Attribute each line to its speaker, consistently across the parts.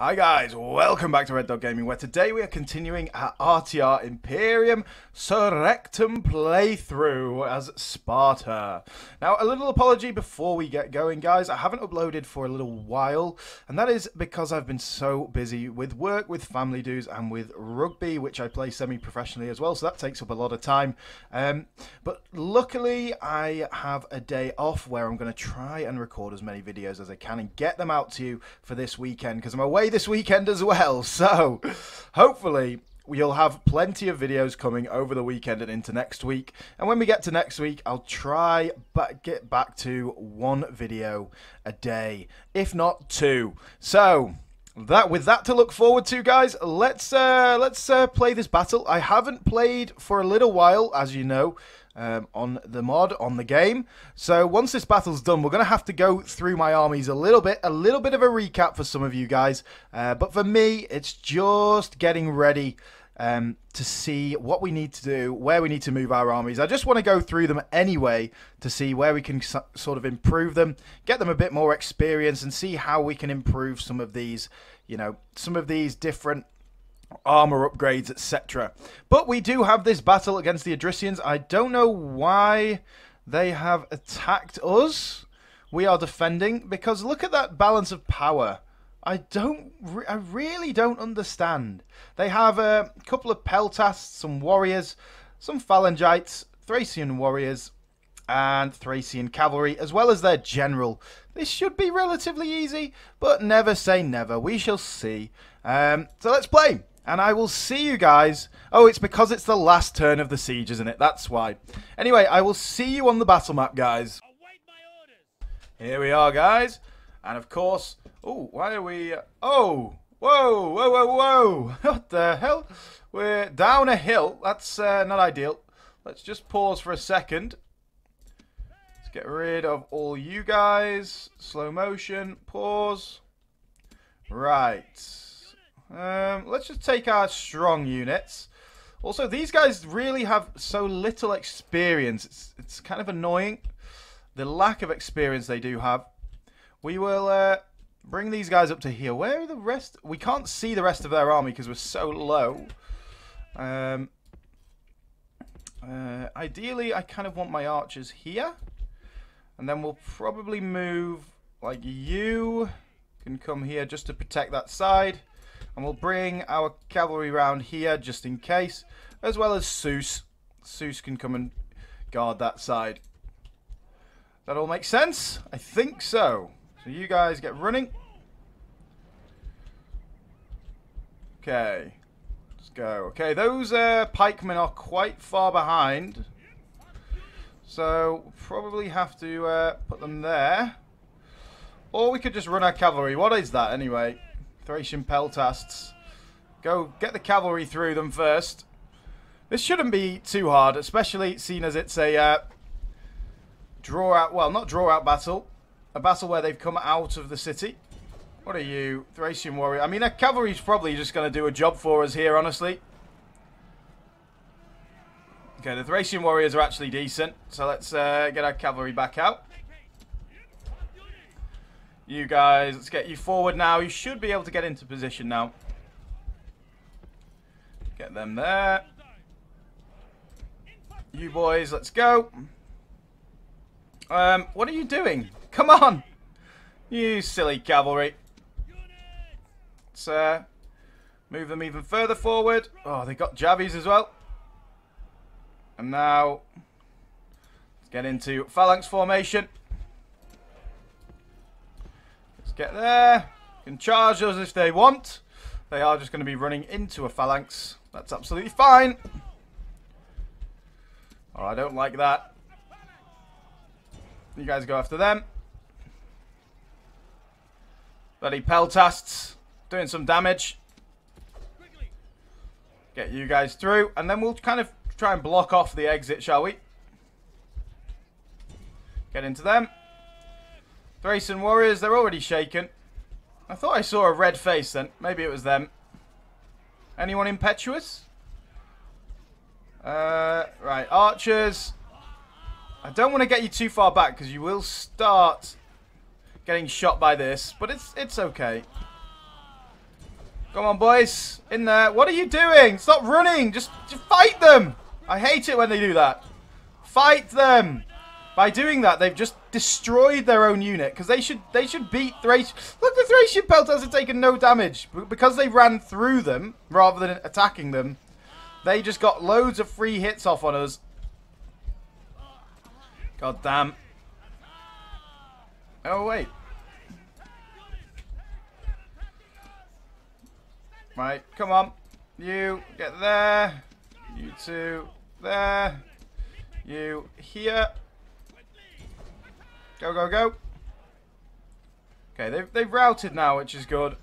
Speaker 1: Hi guys, welcome back to Red Dog Gaming, where today we are continuing our RTR Imperium Surrectum playthrough as Sparta. Now, a little apology before we get going, guys. I haven't uploaded for a little while, and that is because I've been so busy with work, with family dues, and with rugby, which I play semi-professionally as well, so that takes up a lot of time. Um, but luckily, I have a day off where I'm going to try and record as many videos as I can and get them out to you for this weekend, because I'm away this weekend as well. So, hopefully, you'll have plenty of videos coming over the weekend and into next week. And when we get to next week, I'll try but get back to one video a day, if not two. So, that with that to look forward to guys let's uh let's uh play this battle i haven't played for a little while as you know um, on the mod on the game so once this battle's done we're gonna have to go through my armies a little bit a little bit of a recap for some of you guys uh, but for me it's just getting ready um, to see what we need to do, where we need to move our armies. I just want to go through them anyway to see where we can so- sort of improve them, get them a bit more experience, and see how we can improve some of these, you know, some of these different armor upgrades, etc. But we do have this battle against the Adricians. I don't know why they have attacked us. We are defending because look at that balance of power. I don't, I really don't understand. They have a couple of peltasts, some warriors, some phalangites, Thracian warriors, and Thracian cavalry, as well as their general. This should be relatively easy, but never say never. We shall see. Um, so let's play, and I will see you guys. Oh, it's because it's the last turn of the siege, isn't it? That's why. Anyway, I will see you on the battle map, guys. Here we are, guys. And of course, oh, why are we? Oh, whoa, whoa, whoa, whoa! What the hell? We're down a hill. That's uh, not ideal. Let's just pause for a second. Let's get rid of all you guys. Slow motion. Pause. Right. Um, let's just take our strong units. Also, these guys really have so little experience. It's, it's kind of annoying. The lack of experience they do have. We will uh, bring these guys up to here. Where are the rest? We can't see the rest of their army because we're so low. Um, uh, ideally, I kind of want my archers here. And then we'll probably move, like you can come here just to protect that side. And we'll bring our cavalry round here just in case. As well as Seuss. Seuss can come and guard that side. That all makes sense? I think so. So you guys get running. Okay. Let's go. Okay, those uh, pikemen are quite far behind. So, we'll probably have to uh, put them there. Or we could just run our cavalry. What is that, anyway? Thracian peltasts. Go get the cavalry through them first. This shouldn't be too hard, especially seeing as it's a uh, draw out, well, not draw out battle. A battle where they've come out of the city. What are you, Thracian warrior? I mean, a cavalry's probably just going to do a job for us here, honestly. Okay, the Thracian warriors are actually decent. So let's uh, get our cavalry back out. You guys, let's get you forward now. You should be able to get into position now. Get them there. You boys, let's go. Um, what are you doing? Come on! You silly cavalry. Let's uh, move them even further forward. Oh, they got javies as well. And now, let's get into phalanx formation. Get there. Can charge us if they want. They are just going to be running into a phalanx. That's absolutely fine. Oh, I don't like that. You guys go after them. Bloody peltasts. Doing some damage. Get you guys through. And then we'll kind of try and block off the exit, shall we? Get into them. Thracian warriors, they're already shaken. I thought I saw a red face then. Maybe it was them. Anyone impetuous? Uh, right, archers. I don't want to get you too far back because you will start getting shot by this, but it's it's okay. Come on, boys. In there. What are you doing? Stop running. Just, just fight them. I hate it when they do that. Fight them. By doing that, they've just destroyed their own unit because they should they should beat Thracian. Look, the Thracian Peltasts have taken no damage because they ran through them rather than attacking them. They just got loads of free hits off on us. God damn. Oh wait. Right, come on. You get there. You two there. You here. Go, go, go. Okay, they've, they've routed now, which is good.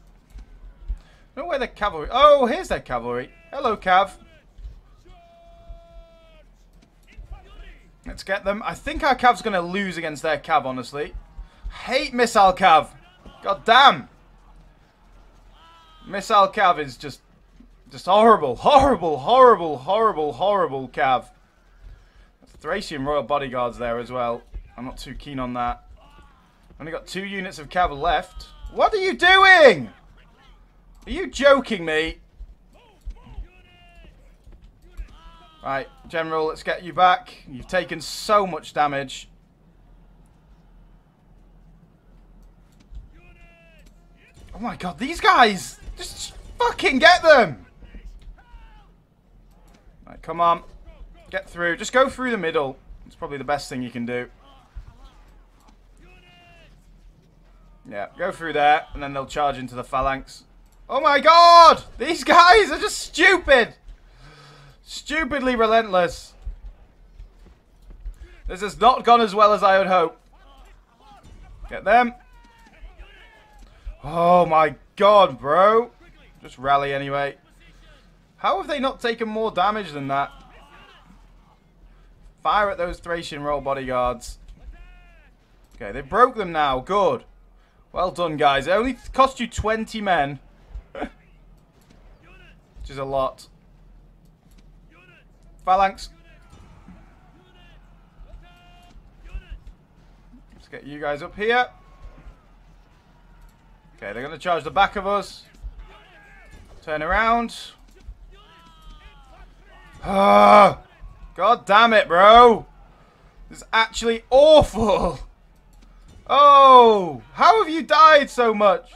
Speaker 1: Don't where the cavalry... Oh, here's their cavalry. Hello, Cav. Let's get them. I think our Cav's going to lose against their Cav, honestly. Hate Missile Cav. God damn. Missile Cav is just... Just horrible. Horrible, horrible, horrible, horrible Cav. Thracian Royal Bodyguards there as well. I'm not too keen on that. Only got two units of cav left. What are you doing? Are you joking me? Right, General, let's get you back. You've taken so much damage. Oh my god, these guys! Just fucking get them! Right, come on. Get through. Just go through the middle. It's probably the best thing you can do. Yeah, go through there, and then they'll charge into the phalanx. Oh my god! These guys are just stupid! Stupidly relentless. This has not gone as well as I would hope. Get them. Oh my god, bro. Just rally anyway. How have they not taken more damage than that? Fire at those Thracian royal bodyguards. Okay, they broke them now. Good. Well done, guys. It only cost you 20 men. Which is a lot. Phalanx. Let's get you guys up here. Okay, they're going to charge the back of us. Turn around. Ah, God damn it, bro. This is actually awful. Oh! How have you died so much?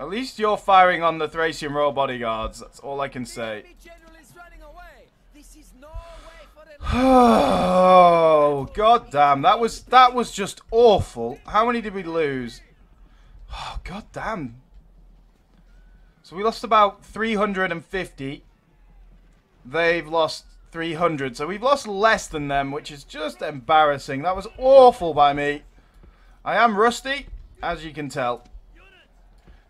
Speaker 1: At least you're firing on the Thracian Royal Bodyguards. That's all I can say. Oh, god damn. That was that was just awful. How many did we lose? Oh, god damn. So we lost about 350. They've lost 300. So we've lost less than them, which is just embarrassing. That was awful by me. I am rusty, as you can tell.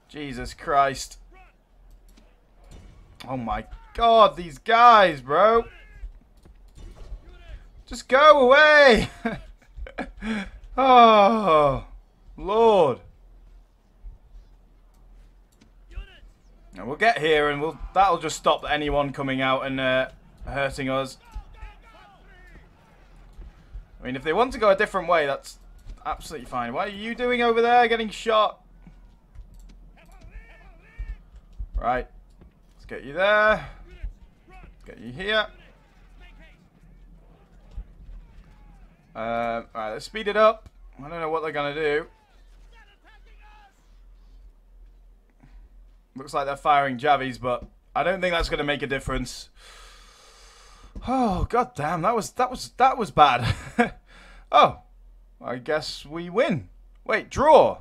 Speaker 1: Jesus Christ. Oh my god, these guys, bro. Just go away. oh, Lord. And we'll get here and we'll that'll just stop anyone coming out and uh, hurting us. I mean, if they want to go a different way, that's absolutely fine. What are you doing over there, getting shot? Right. Let's get you there. Get you here. Uh, Alright, let's speed it up. I don't know what they're going to do. Looks like they're firing Javies, but I don't think that's going to make a difference. Oh god damn, that was that was that was bad. oh, I guess we win. Wait, draw.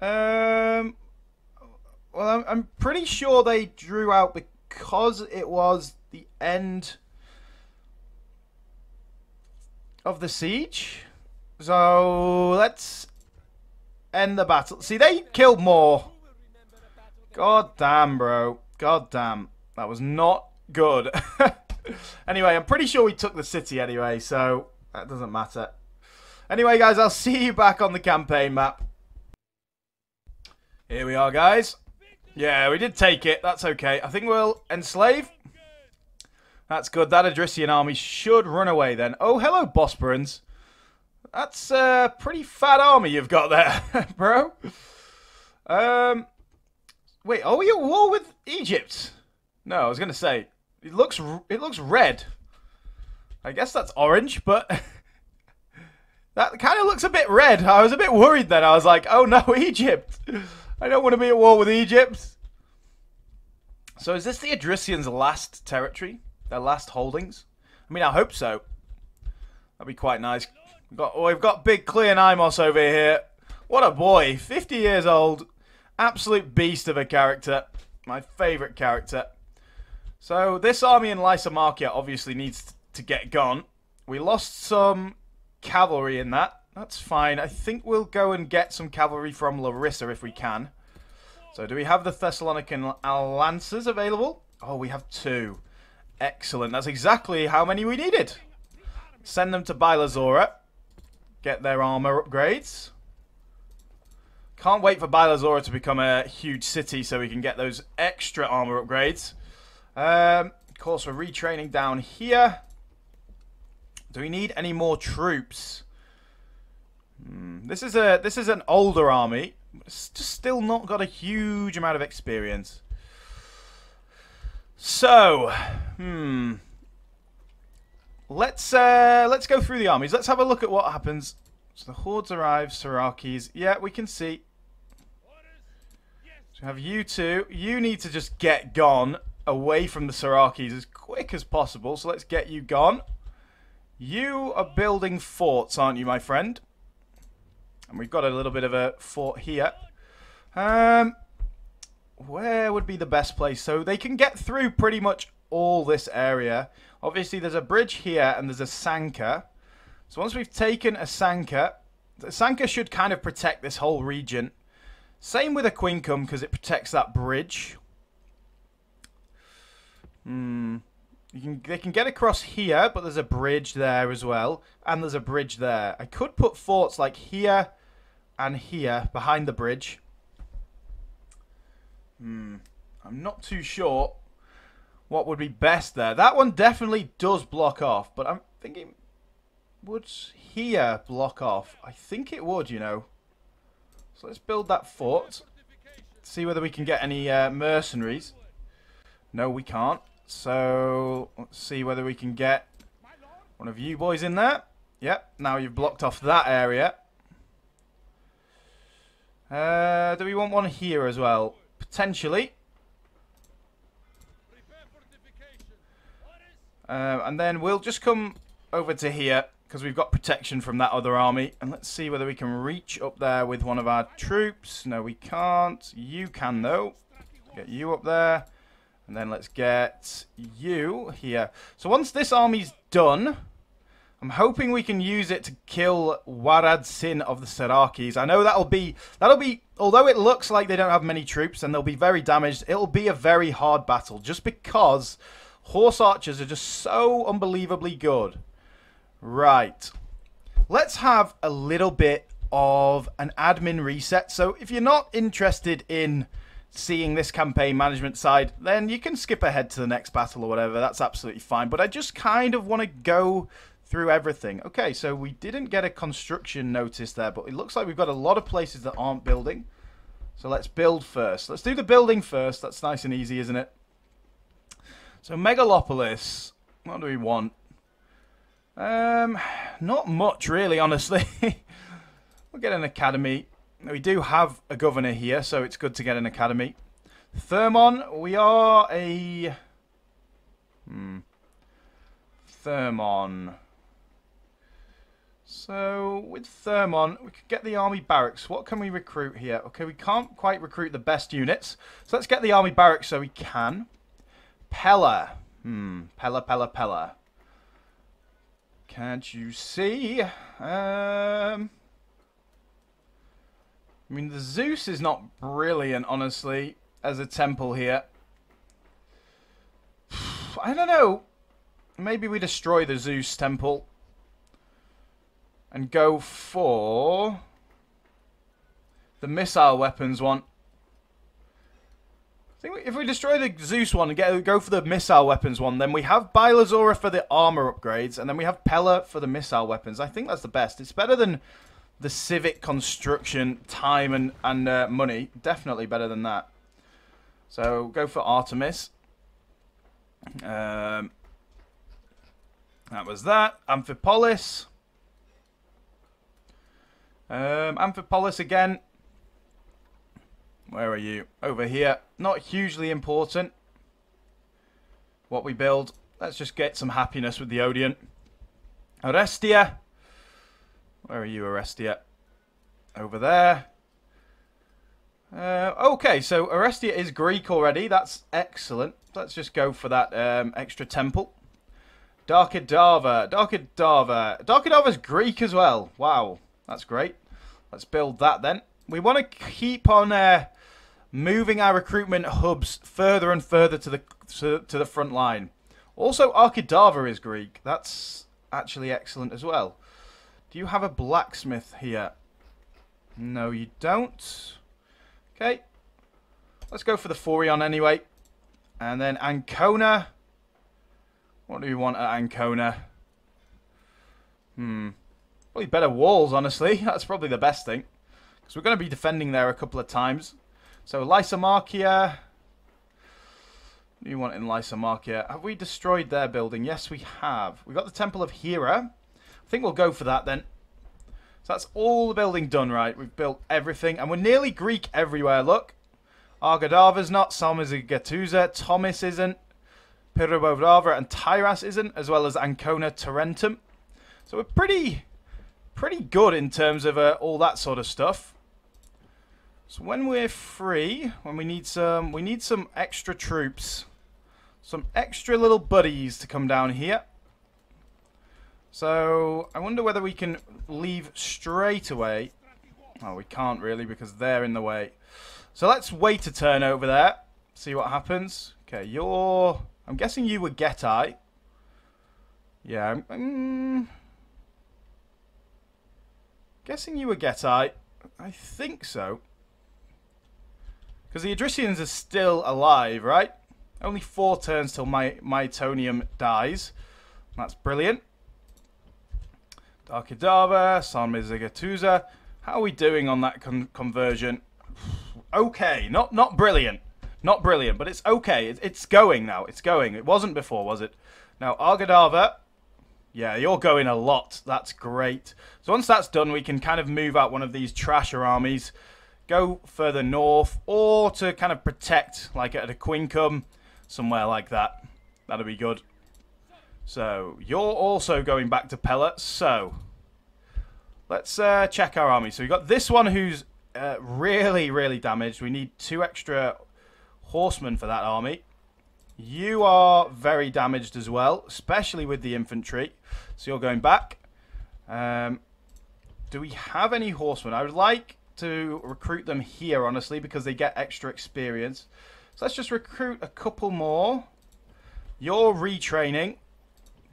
Speaker 1: Um, well, I'm I'm pretty sure they drew out because it was the end of the siege. So let's end the battle. See, they killed more. God damn, bro. God damn. That was not good. anyway, I'm pretty sure we took the city anyway, so that doesn't matter. Anyway, guys, I'll see you back on the campaign map. Here we are, guys. Yeah, we did take it. That's okay. I think we'll enslave. That's good. That Adrician army should run away then. Oh, hello, Bosporans. That's a pretty fat army you've got there, bro. Um, wait, are we at war with Egypt? No, I was gonna say it looks it looks red. I guess that's orange, but that kind of looks a bit red. I was a bit worried then. I was like, oh no, Egypt. I don't want to be at war with Egypt. So is this the Adricians' last territory? Their last holdings? I mean, I hope so. That'd be quite nice. We've got, we've got big Cleonymos over here. What a boy. 50 years old. Absolute beast of a character. My favourite character. So this army in Lysimachia obviously needs to get gone. We lost some cavalry in that. That's fine. I think we'll go and get some cavalry from Larissa if we can. So do we have the Thessalonican Lancers available? Oh, we have two. Excellent. That's exactly how many we needed. Send them to Bylazora. Get their armor upgrades. Can't wait for Bylazora to become a huge city so we can get those extra armor upgrades. Um, of course, we're retraining down here. Do we need any more troops? Hmm. This is a this is an older army. It's just still not got a huge amount of experience. So, hmm. Let's uh, let's go through the armies. Let's have a look at what happens. So the hordes arrive, Sarakis. Yeah, we can see. So have you two. You need to just get gone away from the Sarakis as quick as possible. So let's get you gone. You are building forts, aren't you, my friend? And we've got a little bit of a fort here. Um, where would be the best place? So they can get through pretty much all this area. Obviously, there's a bridge here and there's a Sanka. So once we've taken a Sanka, the Sanka should kind of protect this whole region. Same with Aquincum because it protects that bridge. Hmm. Can, they can get across here, but there's a bridge there as well. And there's a bridge there. I could put forts like here and here behind the bridge. Hmm. I'm not too sure what would be best there. That one definitely does block off, but I'm thinking, would here block off? I think it would, you know. So let's build that fort. See whether we can get any uh, mercenaries. No, we can't. So let's see whether we can get one of you boys in there. Yep, now you've blocked off that area. Uh, do we want one here as well? Potentially. Uh, and then we'll just come over to here because we've got protection from that other army. And let's see whether we can reach up there with one of our troops. No, we can't. You can, though. Get you up there. And then let's get you here. So once this army's done, I'm hoping we can use it to kill Warad Sin of the Serakis. I know that'll be that'll be although it looks like they don't have many troops and they'll be very damaged, it'll be a very hard battle just because Horse archers are just so unbelievably good. Right. Let's have a little bit of an admin reset. So if you're not interested in seeing this campaign management side, then you can skip ahead to the next battle or whatever. That's absolutely fine. But I just kind of want to go through everything. Okay, so we didn't get a construction notice there, but it looks like we've got a lot of places that aren't building. So let's build first. Let's do the building first. That's nice and easy, isn't it? So Megalopolis, what do we want? Um, not much really, honestly. we'll get an academy. We do have a governor here, so it's good to get an academy. Thermon, we are a... Hmm. Thermon. So, with Thermon, we could get the army barracks. What can we recruit here? Okay, we can't quite recruit the best units. So let's get the army barracks so we can. Pella. Hmm. Pella, Pella, Pella. Can't you see? Um. I mean, the Zeus is not brilliant, honestly, as a temple here. I don't know. Maybe we destroy the Zeus temple. And go for... The missile weapons one. I think if we destroy the Zeus one and get go for the missile weapons one, then we have Bylazora for the armor upgrades, and then we have Pella for the missile weapons. I think that's the best. It's better than the civic construction time and and uh, money. Definitely better than that. So go for Artemis. Um, that was that. Amphipolis. Um, Amphipolis again. Where are you? Over here. Not hugely important. What we build. Let's just get some happiness with the Odeon. Orestia. Where are you, Orestia? Over there. Uh, okay, so Orestia is Greek already. That's excellent. Let's just go for that um, extra temple. Darkidava. Darkidava. Darkidava's Greek as well. Wow. That's great. Let's build that then. We want to keep on uh, moving our recruitment hubs further and further to the to, to the front line. Also, Arkidava is Greek. That's actually excellent as well. Do you have a blacksmith here? No, you don't. Okay. Let's go for the Forion anyway. And then Ancona. What do we want at Ancona? Hmm. Probably better walls, honestly. That's probably the best thing. Because we're going to be defending there a couple of times. So, Lysimachia. What do you want in Lysimachia? Have we destroyed their building? Yes, we have. We've got the Temple of Hera. I think we'll go for that then. So that's all the building done right. We've built everything. And we're nearly Greek everywhere, look. Argadava's not. Samizigatuza. Tomis isn't. Pirobodava and Tyras isn't. As well as Ancona Tarentum. So we're pretty, pretty good in terms of uh, all that sort of stuff. So when we're free, when we need some, we need some extra troops, some extra little buddies to come down here. So I wonder whether we can leave straight away. Oh, we can't really because they're in the way. So let's wait a turn over there, see what happens. Okay, you're. I'm guessing you were Getai. Yeah, I'm. I'm guessing you were Getai. I think so. Because the Adricians are still alive, right? Only four turns till my Mytonium dies. That's brilliant. Darkidava, San Mizigatuza. How are we doing on that con conversion? okay, not not brilliant. Not brilliant, but it's okay. It, it's going now. It's going. It wasn't before, was it? Now, Argadava. Yeah, you're going a lot. That's great. So once that's done, we can kind of move out one of these trasher armies go further north or to kind of protect, like at Aquincum, somewhere like that. That'll be good. So, you're also going back to pellets. So, let's uh, check our army. So, we've got this one who's uh, really, really damaged. We need two extra horsemen for that army. You are very damaged as well, especially with the infantry. So, you're going back. Um, do we have any horsemen? I would like to recruit them here, honestly, because they get extra experience. So let's just recruit a couple more. You're retraining.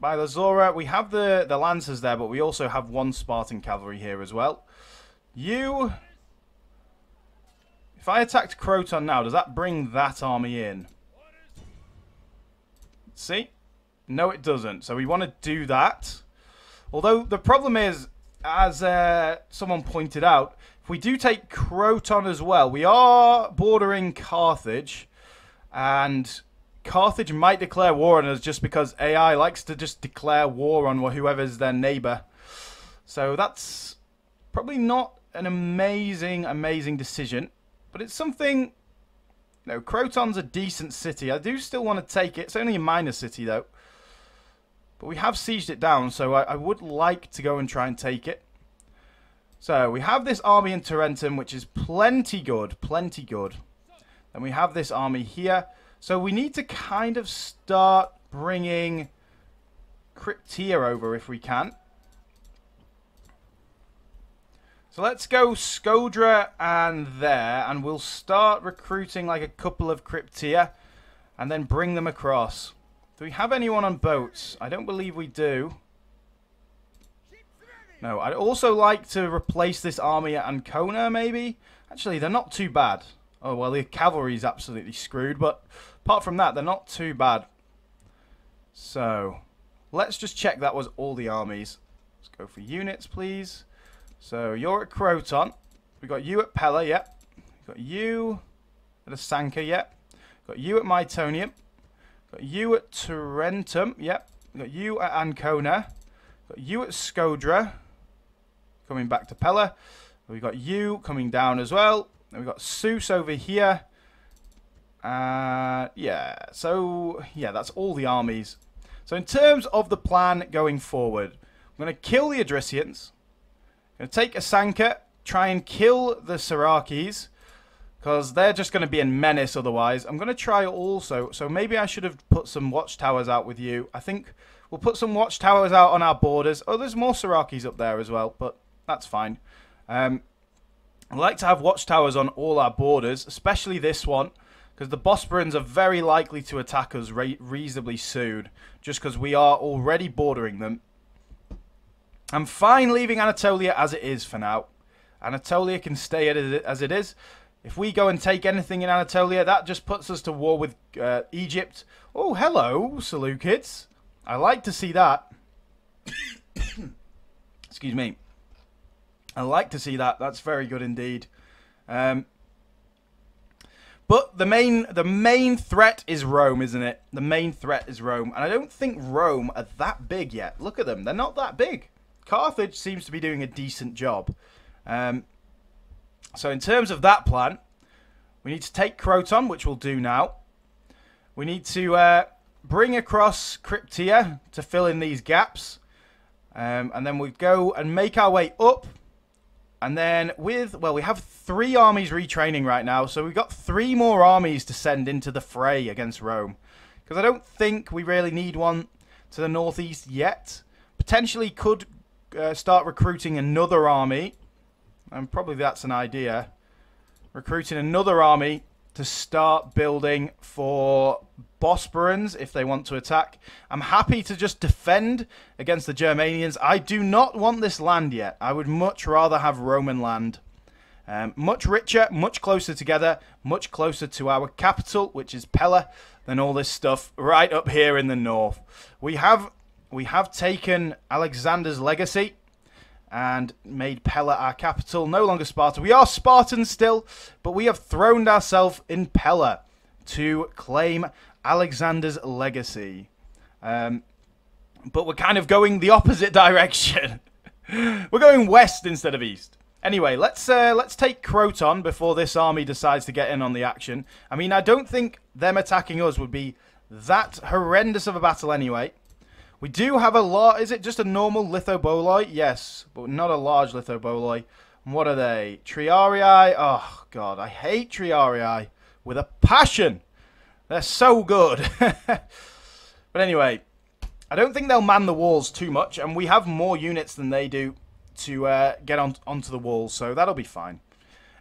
Speaker 1: Bylazora, we have the, the Lancers there, but we also have one Spartan cavalry here as well. You... If I attacked Croton now, does that bring that army in? See? No, it doesn't. So we want to do that. Although the problem is, as uh, someone pointed out, if we do take Croton as well, we are bordering Carthage, and Carthage might declare war on us just because AI likes to just declare war on whoever's their neighbor. So that's probably not an amazing, amazing decision, but it's something. No, Croton's a decent city. I do still want to take it. It's only a minor city though. But we have sieged it down, so I, I would like to go and try and take it. So we have this army in Tarentum, which is plenty good, plenty good. Then we have this army here. So we need to kind of start bringing Cryptia over if we can. So let's go Skodra and there, and we'll start recruiting like a couple of Cryptia, and then bring them across. Do we have anyone on boats? I don't believe we do. No, I'd also like to replace this army at Ancona, maybe? Actually, they're not too bad. Oh, well, the cavalry's absolutely screwed, but apart from that, they're not too bad. So, let's just check that was all the armies. Let's go for units, please. So, you're at Croton. We've got you at Pella, yep. We've got you at Asanka, yep. We Got you at Mytonium. Got you at Tarentum, yep. Got you at Ancona. Got you at Skodra. Coming back to Pella. We've got you coming down as well. Then we've got Seuss over here. Uh, yeah, so, yeah, that's all the armies. So in terms of the plan going forward, I'm going to kill the Adricians. I'm going to take Asanka, try and kill the Sarakis, because they're just going to be a menace otherwise. I'm going to try also, so maybe I should have put some watchtowers out with you. I think we'll put some watchtowers out on our borders. Oh, there's more Sarakis up there as well, but that's fine. Um, I like to have watchtowers on all our borders, especially this one, because the Bosporans are very likely to attack us re reasonably soon, just because we are already bordering them. I'm fine leaving Anatolia as it is for now. Anatolia can stay as it is. If we go and take anything in Anatolia, that just puts us to war with uh, Egypt. Oh, hello, Seleucids. I like to see that. Excuse me. I like to see that. That's very good indeed. Um, but the main the main threat is Rome, isn't it? The main threat is Rome, and I don't think Rome are that big yet. Look at them; they're not that big. Carthage seems to be doing a decent job. Um, so in terms of that plan, we need to take Croton, which we'll do now. We need to uh, bring across Cryptia to fill in these gaps. Um, and then we go and make our way up and then with, well, we have three armies retraining right now, so we've got three more armies to send into the fray against Rome. Because I don't think we really need one to the northeast yet. Potentially could uh, start recruiting another army. And probably that's an idea. Recruiting another army to start building for Bosporans if they want to attack. I'm happy to just defend against the Germanians. I do not want this land yet. I would much rather have Roman land. Um, much richer, much closer together, much closer to our capital, which is Pella, than all this stuff right up here in the north. We have we have taken Alexander's legacy and made Pella our capital. No longer Sparta. We are Spartans still, but we have throned ourselves in Pella to claim Alexander's legacy. Um, but we're kind of going the opposite direction. we're going west instead of east. Anyway, let's uh, let's take Croton before this army decides to get in on the action. I mean, I don't think them attacking us would be that horrendous of a battle anyway. We do have a lot. Is it just a normal lithobolite? Yes, but not a large lithoboloi. What are they? Triarii? Oh, God. I hate Triarii with a passion. They're so good. but anyway, I don't think they'll man the walls too much, and we have more units than they do to uh, get on onto the walls, so that'll be fine.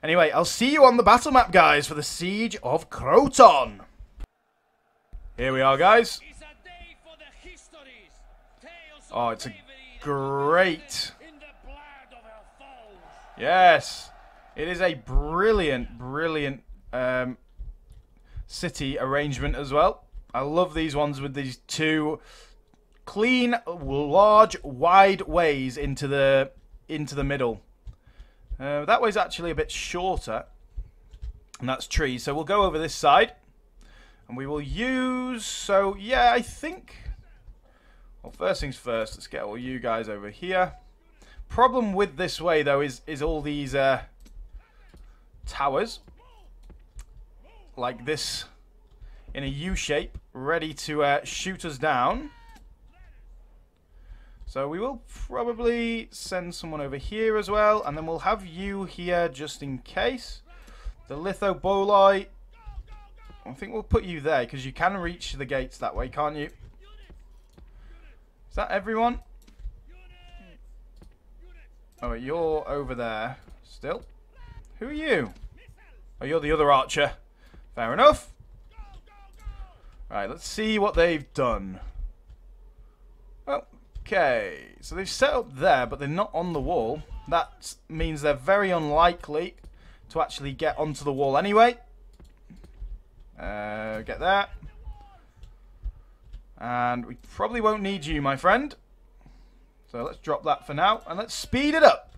Speaker 1: Anyway, I'll see you on the battle map, guys, for the Siege of Croton. Here we are, guys. Oh, it's a great... Yes. It is a brilliant, brilliant um, city arrangement as well. I love these ones with these two clean, large, wide ways into the into the middle. Uh, that way's actually a bit shorter, and that's trees. So we'll go over this side, and we will use. So yeah, I think well, first things first, let's get all you guys over here. Problem with this way, though, is, is all these uh, towers. Like this, in a U-shape, ready to uh, shoot us down. So we will probably send someone over here as well, and then we'll have you here just in case. The Lithoboloi, I think we'll put you there, because you can reach the gates that way, can't you? Is that everyone? Oh, you're over there still. Who are you? Oh, you're the other archer. Fair enough. Right, let's see what they've done. Okay, so they've set up there, but they're not on the wall. That means they're very unlikely to actually get onto the wall anyway. Uh, get that. And we probably won't need you, my friend. So let's drop that for now. And let's speed it up.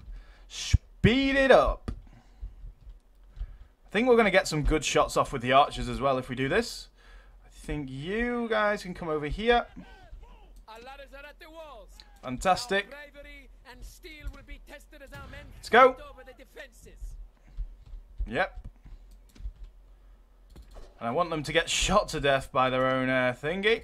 Speaker 1: Speed it up. I think we're going to get some good shots off with the archers as well if we do this. I think you guys can come over here. Fantastic. Let's go. Yep. And I want them to get shot to death by their own uh, thingy.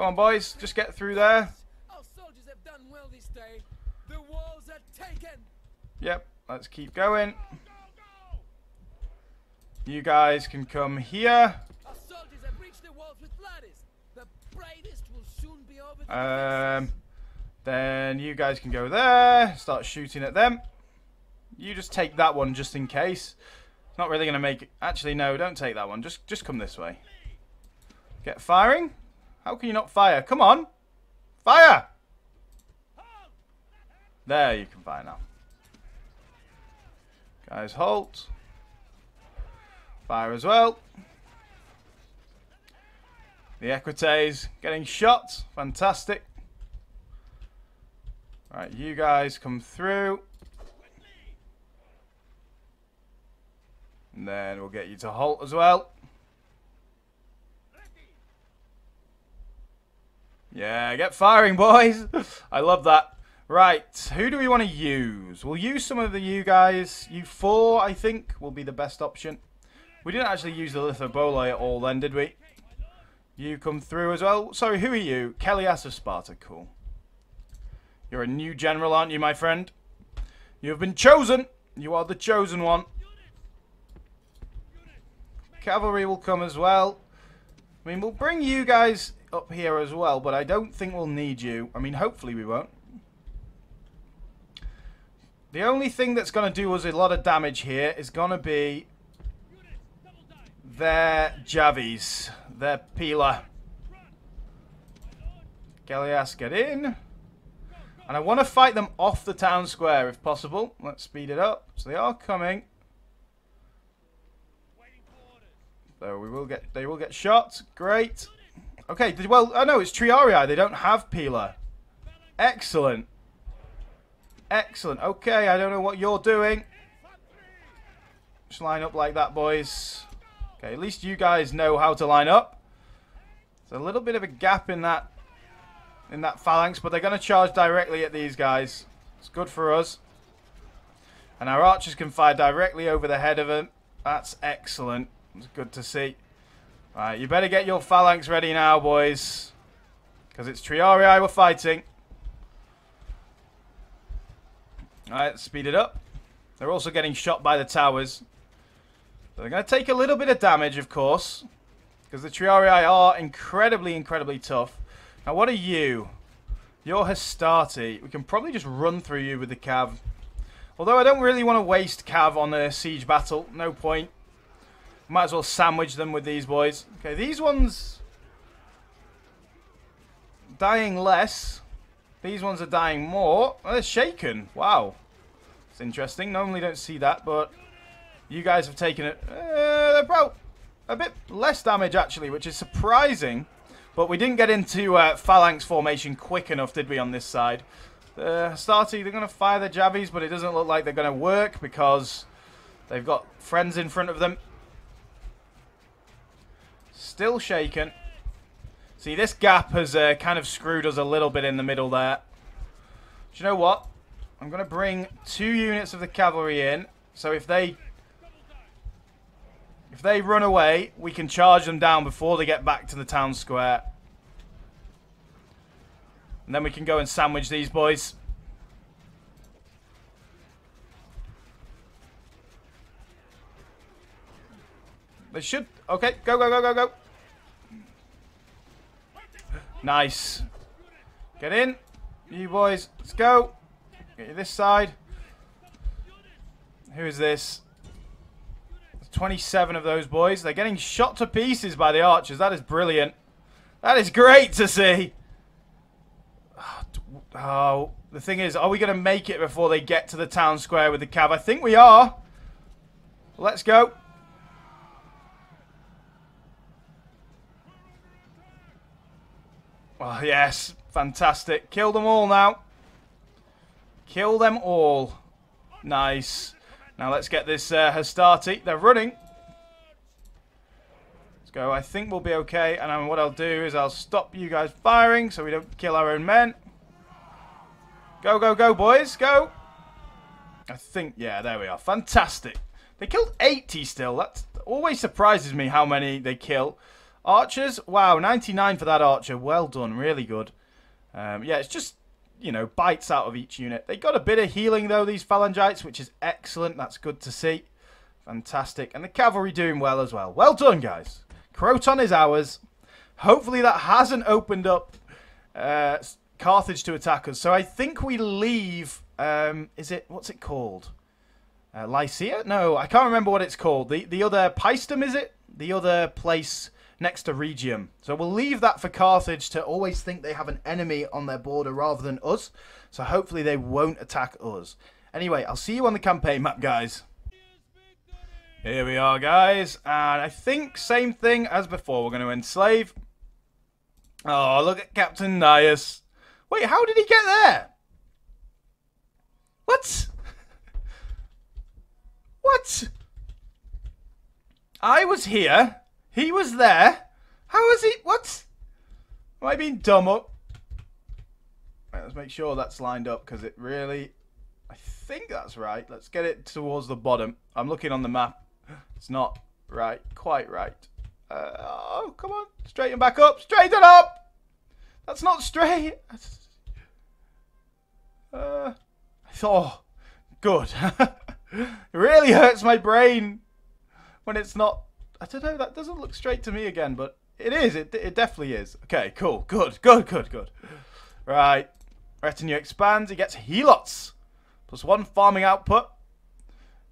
Speaker 1: Go on, boys. Just get through there. Our soldiers have done well this day. The walls are taken. Yep. Let's keep going. You guys can come here. Um, then you guys can go there. Start shooting at them. You just take that one just in case. It's not really going to make... Actually, no, don't take that one. Just, just come this way. Get firing. How can you not fire? Come on. Fire! There, you can fire now. Guys, halt. Fire as well. The Equites getting shot. Fantastic. Right, you guys come through. And then we'll get you to halt as well. Yeah, get firing, boys. I love that. Right, who do we want to use? We'll use some of the you guys. You four, I think, will be the best option. We didn't actually use the Lithoboloi at all then, did we? You come through as well. Sorry, who are you? Kellias of Sparta. Cool. You're a new general, aren't you, my friend? You have been chosen. You are the chosen one. Cavalry will come as well. I mean, we'll bring you guys up here as well, but I don't think we'll need you. I mean, hopefully we won't. The only thing that's going to do us a lot of damage here is going to be their Javis, their Pila. Gallias, get in. And I want to fight them off the town square if possible. Let's speed it up. So they are coming. So we will get, they will get shot. Great. Okay, well, oh no, it's Triarii. They don't have Pila. Excellent. Excellent. Okay, I don't know what you're doing. Just line up like that, boys. Okay, at least you guys know how to line up. There's a little bit of a gap in that in that phalanx, but they're going to charge directly at these guys. It's good for us. And our archers can fire directly over the head of them. That's excellent. It's good to see. Right, you better get your phalanx ready now, boys. Because it's Triarii we're fighting. Alright, speed it up. They're also getting shot by the towers. they're going to take a little bit of damage, of course. Because the Triarii are incredibly, incredibly tough. Now, what are you? You're Hastati. We can probably just run through you with the Cav. Although I don't really want to waste Cav on a siege battle. No point. Might as well sandwich them with these boys. Okay, these ones... Dying less. These ones are dying more. Oh, they're shaken. Wow. It's interesting. Normally don't see that, but you guys have taken it. Uh, about a bit less damage, actually, which is surprising. But we didn't get into uh, phalanx formation quick enough, did we, on this side? Uh, Starty, they're going to fire the javies, but it doesn't look like they're going to work because they've got friends in front of them. Still shaken. See, this gap has uh, kind of screwed us a little bit in the middle there. Do you know what? I'm going to bring two units of the cavalry in. So if they... If they run away, we can charge them down before they get back to the town square. And then we can go and sandwich these boys. They should... Okay, go, go, go, go, go. Nice. Get in. You boys. Let's go. Get you this side. Who is this? 27 of those boys. They're getting shot to pieces by the archers. That is brilliant. That is great to see. Oh, the thing is, are we going to make it before they get to the town square with the cav? I think we are. Let's go. Oh, yes. Fantastic. Kill them all now. Kill them all. Nice. Now let's get this uh, Hastati. They're running. Let's go. I think we'll be okay. And um, what I'll do is I'll stop you guys firing so we don't kill our own men. Go, go, go, boys. Go. I think, yeah, there we are. Fantastic. They killed 80 still. That always surprises me how many they kill. Archers, wow, 99 for that archer. Well done, really good. Um, yeah, it's just, you know, bites out of each unit. They got a bit of healing, though, these phalangites, which is excellent. That's good to see. Fantastic. And the cavalry doing well as well. Well done, guys. Croton is ours. Hopefully that hasn't opened up uh, Carthage to attack us. So I think we leave... Um, is it... What's it called? Uh, Lycia? No, I can't remember what it's called. The the other Paestum, is it? The other place next to Regium. So we'll leave that for Carthage to always think they have an enemy on their border rather than us. So hopefully they won't attack us. Anyway, I'll see you on the campaign map, guys. Here we are, guys. And I think same thing as before. We're going to enslave. Oh, look at Captain Nias. Wait, how did he get there? What? What? I was here. He was there. How was he? What? Am I being dumb up? Right, let's make sure that's lined up because it really... I think that's right. Let's get it towards the bottom. I'm looking on the map. It's not right. Quite right. Uh, oh, come on. Straighten back up. Straighten up! That's not straight. Uh, I thought... Good. it really hurts my brain when it's not I don't know, that doesn't look straight to me again, but it is. It, it definitely is. Okay, cool. Good, good, good, good. Right. Retinue expands. He gets helots. Plus one farming output.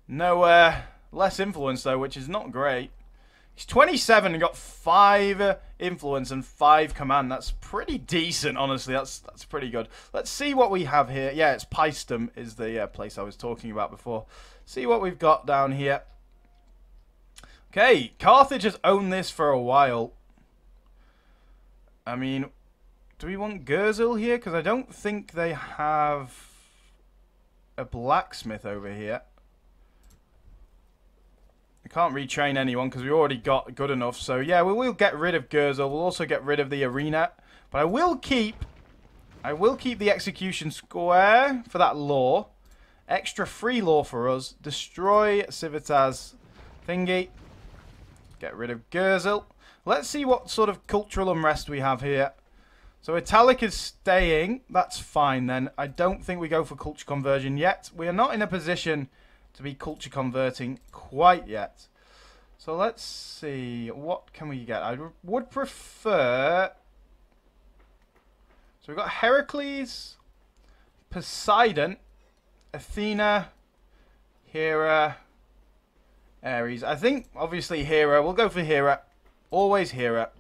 Speaker 1: No uh, less influence, though, which is not great. He's 27 and got 5 influence and 5 command. That's pretty decent, honestly. That's that's pretty good. Let's see what we have here. Yeah, it's Paestum is the uh, place I was talking about before. See what we've got down here. Okay, Carthage has owned this for a while. I mean, do we want Gurzil here? Because I don't think they have a blacksmith over here. I can't retrain anyone because we already got good enough. So yeah, we will get rid of Gurzil. We'll also get rid of the arena. But I will keep... I will keep the execution square for that law. Extra free law for us. Destroy Civitas thingy. Get rid of Gurzil. Let's see what sort of cultural unrest we have here. So Italic is staying. That's fine then. I don't think we go for culture conversion yet. We are not in a position to be culture converting quite yet. So let's see. What can we get? I would prefer... So we've got Heracles, Poseidon, Athena, Hera, Ares. I think, obviously, Hera. We'll go for Hera. Always Hera.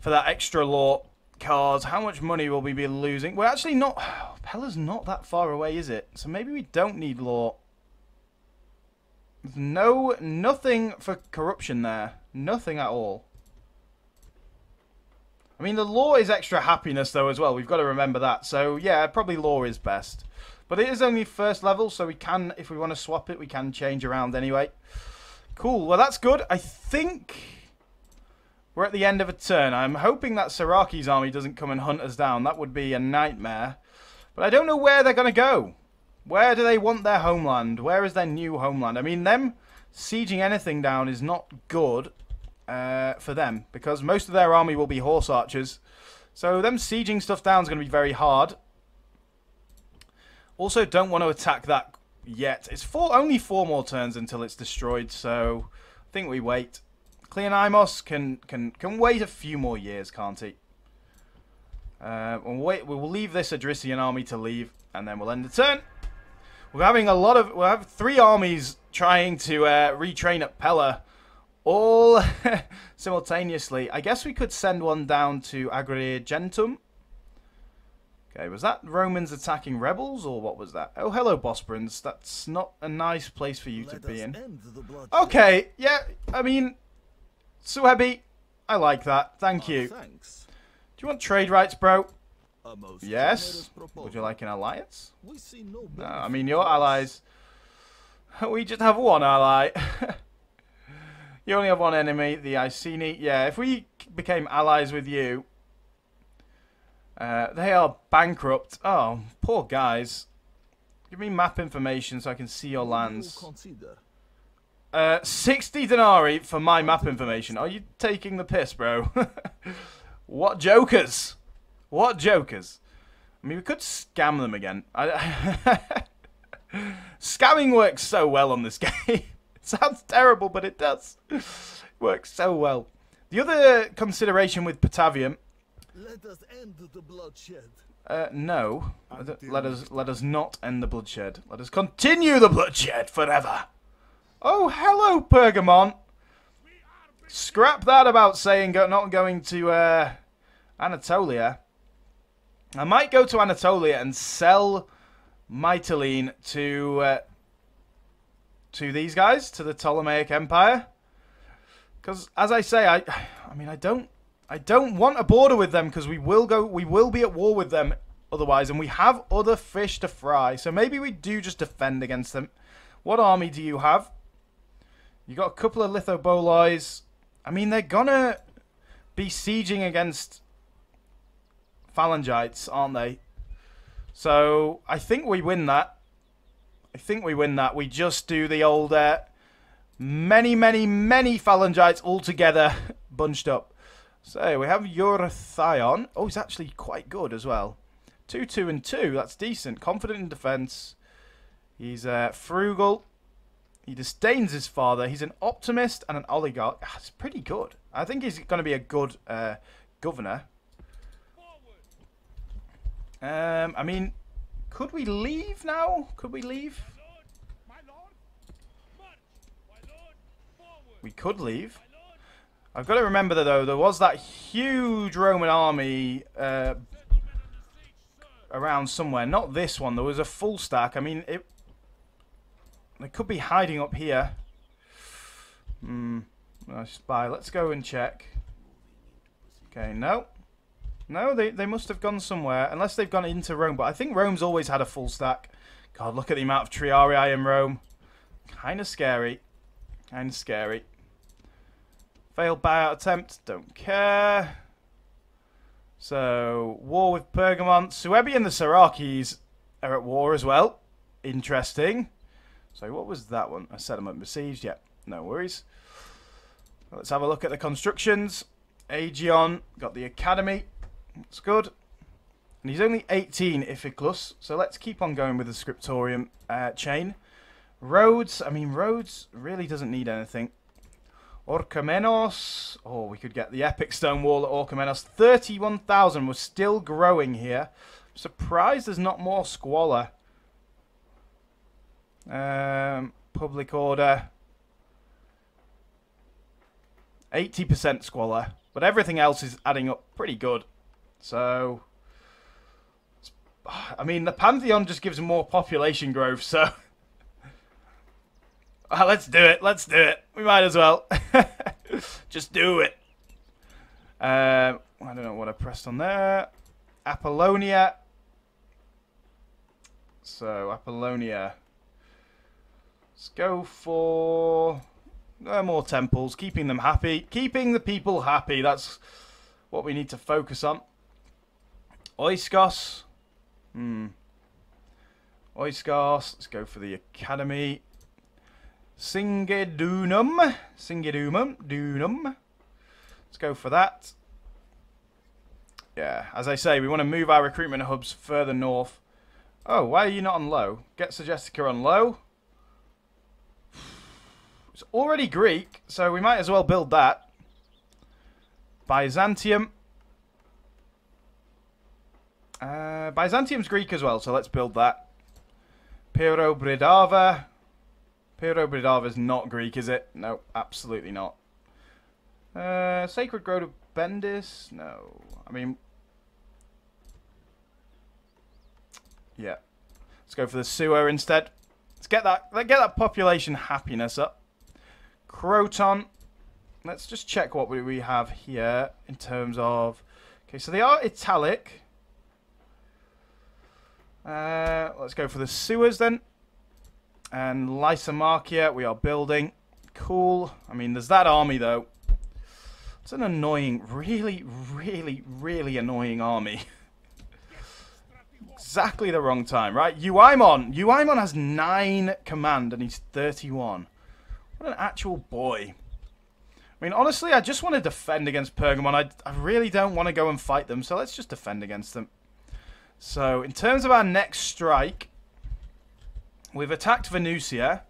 Speaker 1: For that extra law cards. How much money will we be losing? We're actually not... Pella's not that far away, is it? So maybe we don't need law. no... Nothing for corruption there. Nothing at all. I mean, the law is extra happiness, though, as well. We've got to remember that. So, yeah, probably law is best. But it is only first level, so we can, if we want to swap it, we can change around anyway. Cool. Well, that's good. I think we're at the end of a turn. I'm hoping that Saraki's army doesn't come and hunt us down. That would be a nightmare. But I don't know where they're going to go. Where do they want their homeland? Where is their new homeland? I mean, them sieging anything down is not good uh, for them because most of their army will be horse archers. So them sieging stuff down is going to be very hard. Also, don't want to attack that yet. It's four, only four more turns until it's destroyed, so I think we wait. Cleonymos can can can wait a few more years, can't he? Uh, we'll wait. We'll leave this Adrician army to leave, and then we'll end the turn. We're having a lot of. We have three armies trying to uh, retrain at Pella, all simultaneously. I guess we could send one down to Agrigentum Okay, was that Romans attacking rebels, or what was that? Oh, hello, Bosporans. That's not a nice place for you to be in. Okay, yeah, I mean, Suebi, I like that. Thank you.
Speaker 2: Thanks.
Speaker 1: Do you want trade rights, bro? Yes. Would you like an alliance?
Speaker 2: No
Speaker 1: No, I mean, your allies. We just have one ally. you only have one enemy, the Iceni. Yeah, if we became allies with you, uh, they are bankrupt. Oh, poor guys. Give me map information so I can see your
Speaker 2: What do you
Speaker 1: lands. Uh, 60 denarii for my map information. Are you taking the piss, bro? what jokers? What jokers? I mean, we could scam them again. I, Scamming works so well on this game. it sounds terrible, but it does. works so well. The other consideration with Patavium,
Speaker 2: Let us end the bloodshed.
Speaker 1: uh, no, let us let us not end the bloodshed. Let us continue the bloodshed forever. Oh, hello, Pergamon. Scrap that about saying go, not going to uh, Anatolia. I might go to Anatolia and sell Mytilene to uh, to these guys, to the Ptolemaic Empire. Because, as I say, I, I mean, I don't, I don't want a border with them because we will go, we will be at war with them otherwise, and we have other fish to fry. So maybe we do just defend against them. What army do you have? You got a couple of Lithobolois. I mean, they're gonna be sieging against Phalangites, aren't they? So I think we win that. I think we win that. We just do the old uh, many, many, many Phalangites all together, bunched up. So we have Eurythion. Oh, he's actually quite good as well. 2 2 and 2. That's decent. Confident in defense. He's uh, frugal. He disdains his father. He's an optimist and an oligarch. Ah, It's pretty good. I think he's going to be a good uh, governor. Um, I mean, could we leave now? Could we leave? We could leave. I've got to remember though, there was that huge Roman army uh, around somewhere. Not this one. There was a full stack. I mean, it. They could be hiding up here. Hmm. I spy. Let's go and check. Okay, no. No, they, they must have gone somewhere. Unless they've gone into Rome. But I think Rome's always had a full stack. God, look at the amount of Triarii in Rome. Kind of scary. Kind of scary. Failed buyout attempt. Don't care. So, war with Pergamon. Suebi and the Sarakis are at war as well. Interesting. So, what was that one? A settlement besieged. Yep, no worries. Let's have a look at the constructions. Aegeon got the academy. That's good. And he's only 18 Iphiclus, so let's keep on going with the scriptorium uh, chain. Rhodes, I mean, Rhodes really doesn't need anything. Orchomenos, oh, we could get the epic stone wall at Orchomenos. 31,000, we're still growing here. Surprised there's not more squalor. Um, public order. 80% squalor, but everything else is adding up pretty good. So, I mean, the Pantheon just gives more population growth, so. Ah, let's do it. Let's do it. We might as well. just do it. Um, I don't know what I pressed on there. Apollonia. So, Apollonia. Let's go for uh, more temples, keeping them happy. Keeping the people happy. That's what we need to focus on. Oiskos. Hmm. Oiskos. Let's go for the academy. Singidunum. Singedumum. Dunum. Let's go for that. Yeah, as I say, we want to move our recruitment hubs further north. Oh, why are you not on low? Get Segestica on low. It's already Greek, so we might as well build that. Byzantium. Uh, Byzantium's Greek as well, so let's build that. Piroboridava. Bridava is not Greek, is it? No, absolutely not. Uh, Sacred Grove of Bendis? No. I mean... Yeah. Let's go for the sewer instead. Let's get that let's get that population happiness up. Croton. Let's just check what we, we have here in terms of Okay, so they are italic. Uh, let's go for the sewers then. And Lysimachia, we are building. Cool. I mean, there's that army though. It's an annoying, really, really, really annoying army. exactly the wrong time, right? Uaimon. Uaimon has 9 command and he's 31. What an actual boy. I mean, honestly, I just want to defend against Pergamon. I, I really don't want to go and fight them, so let's just defend against them. So, in terms of our next strike, we've attacked Venusia.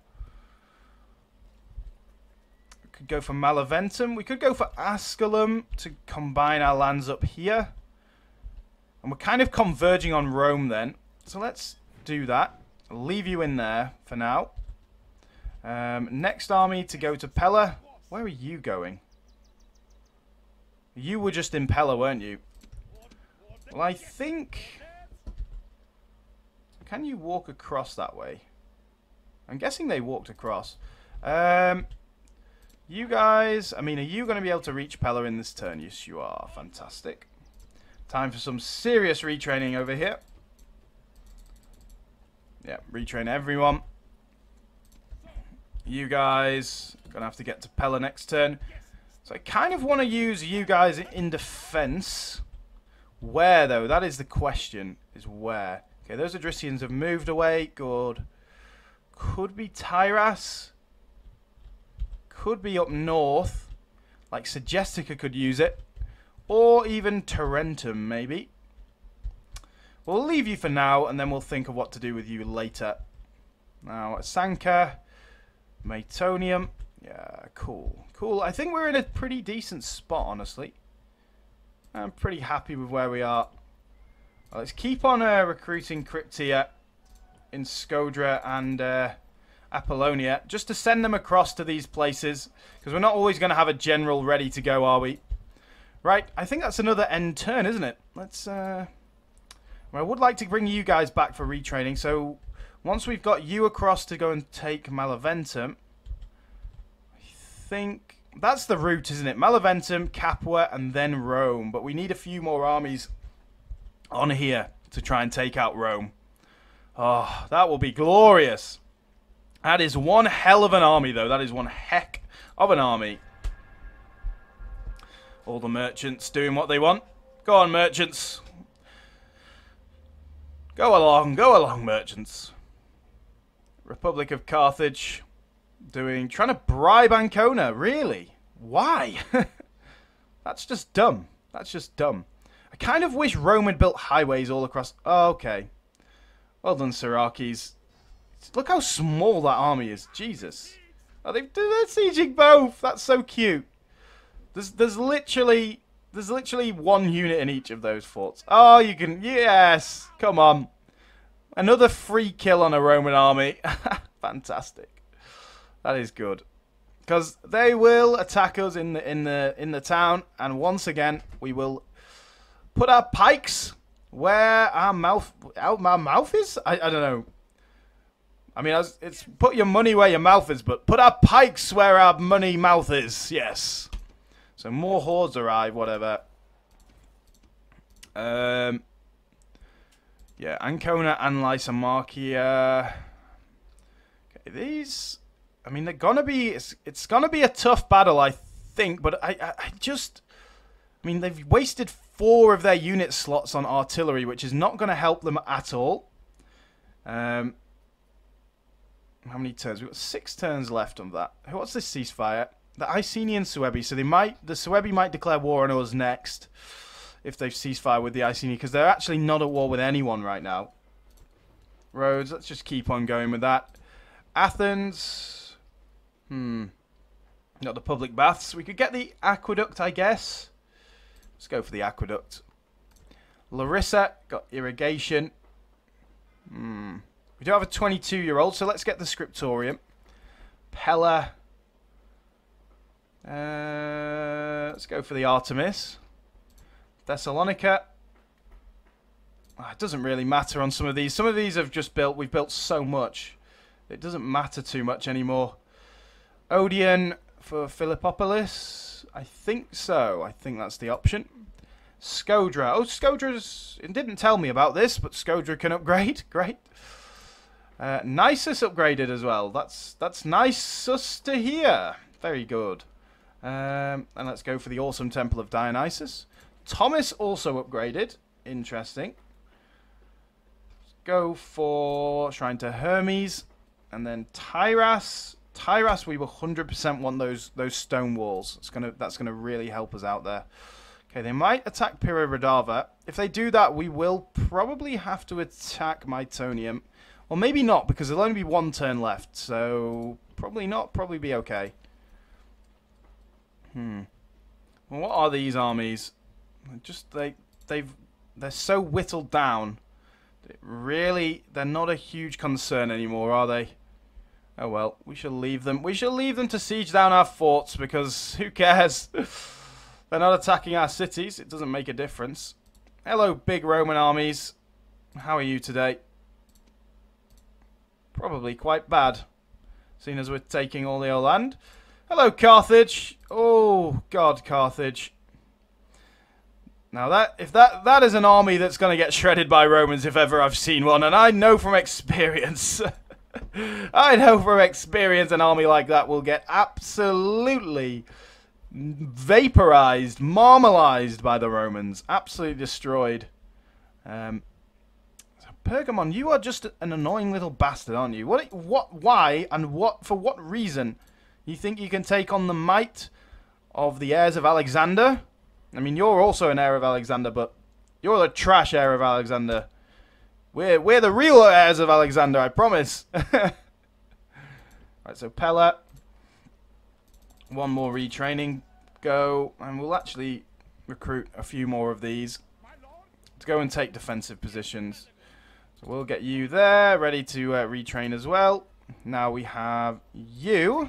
Speaker 1: We could go for Malaventum. We could go for Asculum to combine our lands up here. And we're kind of converging on Rome then. So let's do that. I'll leave you in there for now. Um, next army to go to Pella. Where are you going? You were just in Pella, weren't you? Well, I think... Can you walk across that way? I'm guessing they walked across. Um, you guys... I mean, are you going to be able to reach Pella in this turn? Yes, you are. Fantastic. Time for some serious retraining over here. Yeah, retrain everyone. You guys gonna have to get to Pella next turn. So I kind of want to use you guys in defense. Where though? That is the question. Is where? Okay, those Adricians have moved away. Good. Could be Tyras. Could be up north. Like Segestica could use it. Or even Tarentum, maybe. We'll leave you for now, and then we'll think of what to do with you later. Now, Sanka. Metonium. Yeah, cool. Cool. I think we're in a pretty decent spot, honestly. I'm pretty happy with where we are. Let's keep on uh, recruiting Cryptia in Skodra and uh, Apollonia, just to send them across to these places, because we're not always going to have a general ready to go, are we? Right, I think that's another end turn, isn't it? Let's, uh... Well, I would like to bring you guys back for retraining, so once we've got you across to go and take Malaventum, I think that's the route, isn't it? Malaventum, Capua, and then Rome. But we need a few more armies on here to try and take out Rome. Oh, that will be glorious. That is one hell of an army, though. That is one heck of an army. All the merchants doing what they want. Go on, merchants. Go along, go along, merchants. Republic of Carthage doing trying to bribe Ancona. Really? Why? That's just dumb. That's just dumb. I kind of wish Rome had built highways all across. Oh, okay. Well done, Sirakis. Look how small that army is. Jesus. Oh, they've they're sieging both. That's so cute. There's there's literally there's literally one unit in each of those forts. Oh, you can yes. Come on. Another free kill on a Roman army. Fantastic. That is good. Because they will attack us in the in the in the town, and once again we will put our pikes where our mouth our, our mouth is. I, I don't know. I mean, it's put your money where your mouth is, but put our pikes where our money mouth is. Yes. So more hordes arrive. Whatever. Um. Yeah, Ancona and Lysimachia. Okay, these. I mean, they're gonna be. It's, it's gonna be a tough battle, I think. But I, I, I just. I mean, they've wasted four of their unit slots on artillery, which is not going to help them at all. Um, how many turns? We've got six turns left on that. What's this ceasefire? The Iceni and Suebi. So they might, the Suebi might declare war on us next if they've ceasefire with the Iceni, because they're actually not at war with anyone right now. Rhodes, let's just keep on going with that. Athens, hmm, not the public baths. We could get the aqueduct, I guess. Let's go for the aqueduct. Larissa got irrigation. Hmm. We do have a 22-year-old, so let's get the scriptorium. Pella. Uh, let's go for the Artemis. Thessalonica. Ah, It doesn't really matter on some of these. Some of these have just built. We've built so much. It doesn't matter too much anymore. Odeon for Philippopolis. I think so. I think that's the option. Skodra. Oh, Skodra's. It didn't tell me about this, but Skodra can upgrade. Great. Uh, Nisus upgraded as well. That's that's nice to hear. Very good. Um, and let's go for the awesome Temple of Dionysus. Tomis also upgraded. Interesting. Go for Shrine to Hermes, and then Tyras. Tyras, we will 100% want those those stone walls. It's gonna that's gonna really help us out there. Okay, they might attack Piroboridava. If they do that, we will probably have to attack Mytonium. Or maybe not, because there'll only be one turn left. So, probably not. Probably be okay. Hmm. Well, what are these armies? Just, they, they've, they're so whittled down. Really, they're not a huge concern anymore, are they? Oh well, we shall leave them. We shall leave them to siege down our forts, because who cares? They're not attacking our cities. It doesn't make a difference. Hello, big Roman armies. How are you today? Probably quite bad, seeing as we're taking all the old land. Hello, Carthage. Oh, God, Carthage. Now that if that that is an army that's going to get shredded by Romans if ever I've seen one, and I know from experience. I know from experience an army like that will get absolutely vaporized, marmalized by the Romans, absolutely destroyed. Um, so Pergamon, you are just an annoying little bastard, aren't you? What, what, why, and what for what reason? You think you can take on the might of the heirs of Alexander? I mean, you're also an heir of Alexander, but you're the trash heir of Alexander. We're we're the real heirs of Alexander, I promise. right, so Pella. One more retraining go, and we'll actually recruit a few more of these to go and take defensive positions. So we'll get you there, ready to uh, retrain as well. Now we have you.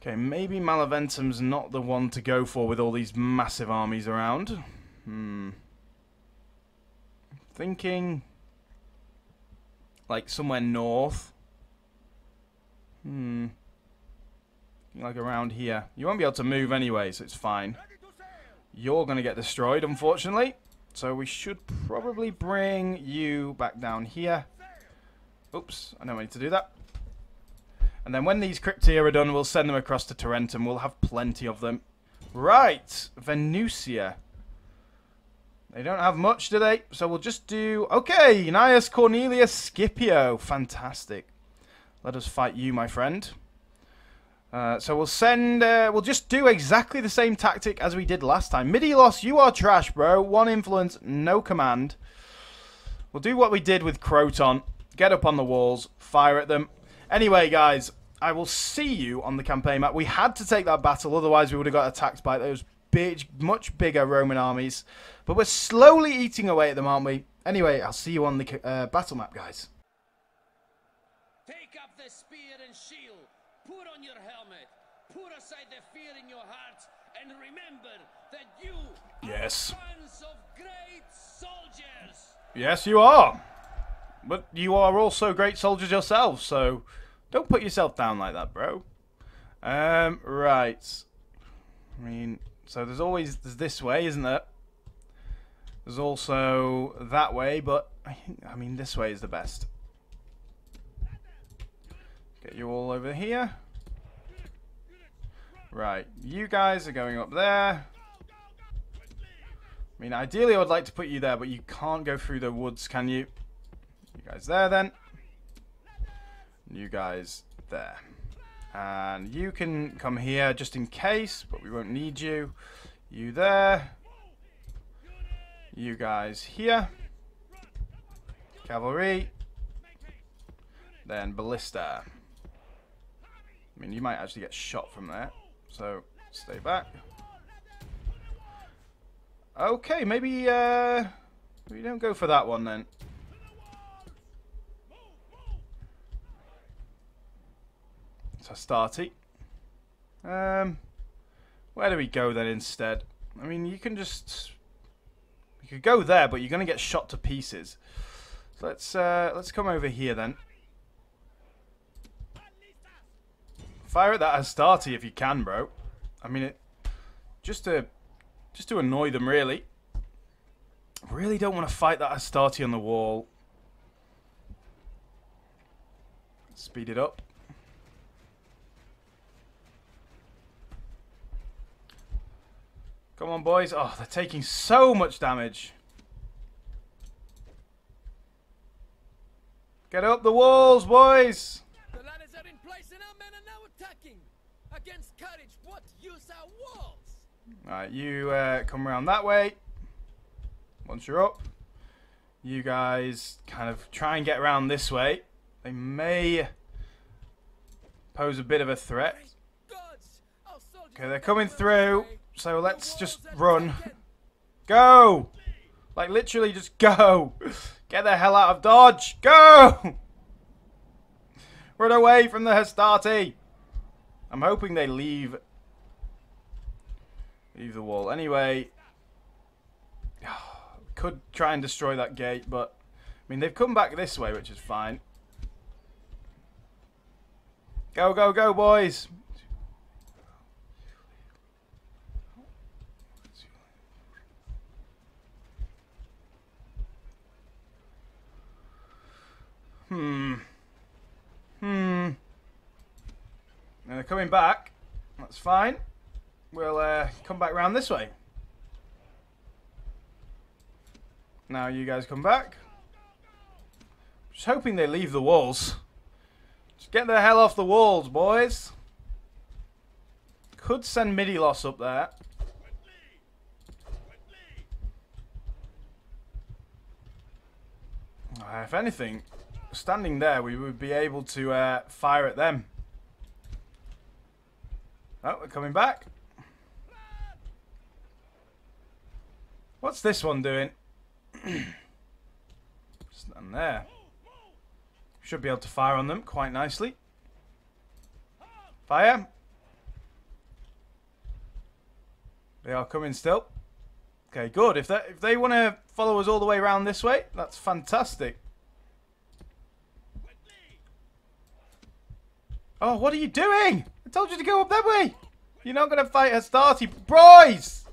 Speaker 1: Okay, maybe Malaventum's not the one to go for with all these massive armies around. Hmm. Thinking like somewhere north. Hmm. Like around here. You won't be able to move anyway, so it's fine. You're going to get destroyed, unfortunately. So we should probably bring you back down here. Oops, I don't need to do that. And then when these Cryptia are done, we'll send them across to Tarentum. We'll have plenty of them. Right, Venusia. They don't have much, do they? So we'll just do... Okay, Gnaeus Cornelius Scipio. Fantastic. Let us fight you, my friend. Uh, so we'll send... Uh, we'll just do exactly the same tactic as we did last time. Midilos, you are trash, bro. One influence, no command. We'll do what we did with Croton. Get up on the walls, fire at them. Anyway, guys, I will see you on the campaign map. We had to take that battle, otherwise we would have got attacked by those big, much bigger Roman armies. But we're slowly eating away at them, aren't we? Anyway, I'll see you on the uh, battle map, guys.
Speaker 3: Take up the spear and shield. Put on your helmet. Put aside the fear in your hearts. And remember that you
Speaker 1: Yes.
Speaker 3: are sons of great soldiers.
Speaker 1: Yes, you are. But you are also great soldiers yourself, so don't put yourself down like that, bro. Um, right. I mean, so there's always there's this way, isn't there? There's also that way, but I think I mean this way is the best. Get you all over here. Right, you guys are going up there. I mean, ideally I would like to put you there, but you can't go through the woods, can you? You guys there then. You guys there. And you can come here just in case, but we won't need you. You there. You guys here. Cavalry. Then ballista. I mean, you might actually get shot from there. So, stay back. Okay, maybe, uh... We don't go for that one then. So Starty. Um, where do we go then instead? I mean, you can just... You could go there, but you're going to get shot to pieces. So let's uh, let's come over here then. Fire at that Hastati if you can, bro. I mean, it just to just to annoy them, really. Really don't want to fight that Hastati on the wall. Speed it up. Come on, boys. Oh, they're taking so much damage. Get up the walls, boys.
Speaker 4: The ladders are in place and our men are now attacking. Against courage, what use our walls?
Speaker 1: Alright, you uh, come around that way. Once you're up, you guys kind of try and get around this way. They may pose a bit of a threat.
Speaker 4: Gods, our soldiers
Speaker 1: Okay, they're coming through. So let's just run. Go! Like, literally, just go! Get the hell out of Dodge! Go! Run away from the Hastati! I'm hoping they leave. Leave the wall. Anyway. Could try and destroy that gate, but. I mean, they've come back this way, which is fine. Go, go, go, boys! Hmm. Hmm. Now they're coming back. That's fine. We'll uh, come back round this way. Now you guys come back. Just hoping they leave the walls. Just get the hell off the walls, boys. Could send Midilos up there. Uh, if anything, standing there, we would be able to uh, fire at them. Oh, we're coming back. What's this one doing? Stand there. Should be able to fire on them quite nicely. Fire. They are coming still. Okay, good. If if they want to follow us all the way around this way, that's fantastic. Oh, what are you doing? I told you to go up that way. You're not going to fight Hastati. Boys!